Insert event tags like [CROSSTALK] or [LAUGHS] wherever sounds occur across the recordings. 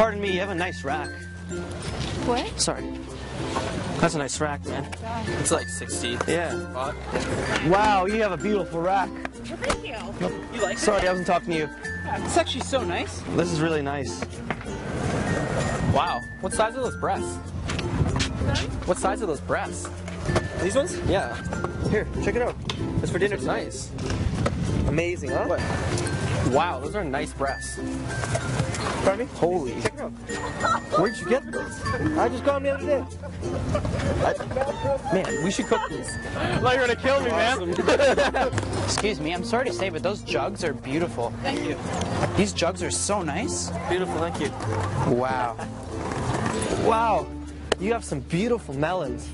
Pardon me, you have a nice rack. What? Sorry. That's a nice rack, man. It's like 60. Yeah. Wow, you have a beautiful rack. Thank you. You like Sorry, I wasn't talking to you. It's actually so nice. This is really nice. Wow. What size are those breasts? What size are those breasts? These ones? Yeah. Here, check it out. It's for dinner It's tonight. nice. Amazing, huh? What? Wow, those are nice breasts. Pardon me? Holy. Check it out. Where'd you get those? I just got them the other day. Man, we should cook these. Well, you're gonna kill me, man. [LAUGHS] Excuse me, I'm sorry to say, but those jugs are beautiful. Thank you. These jugs are so nice. Beautiful, thank you. Wow. Wow, you have some beautiful melons.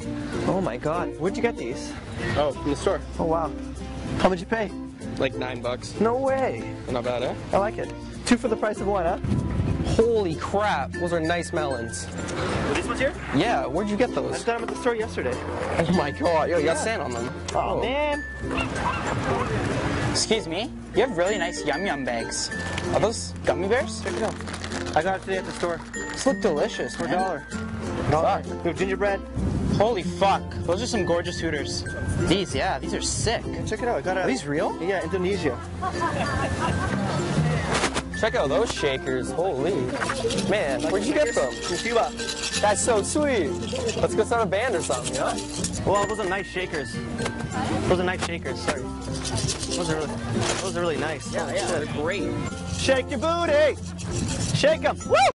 Oh my god, where'd you get these? Oh, from the store. Oh wow. How much you pay? Like nine bucks. No way. Not bad, eh? I like it. Two for the price of one, huh? Holy crap, those are nice melons. Are these ones here? Yeah, where'd you get those? I got them at the store yesterday. Oh my god, yo, you got sand on them. Oh, oh, man. Excuse me, you have really nice yum yum bags. Are those gummy bears? Check it out. I got it today at the store. These look delicious, For a dollar. Dollar. We have gingerbread. Holy fuck, those are some gorgeous hooters. These, yeah, these are sick. Check it out. I got it. Are these real? Yeah, Indonesia. [LAUGHS] Check out those shakers. Holy. Man, where'd you get them? From Cuba. That's so sweet. Let's go start a band or something, you know? Well, those are nice shakers. Those are nice shakers. Sorry. Those are really, those are really nice. Yeah, yeah, they're great. Shake your booty. Shake them. Woo!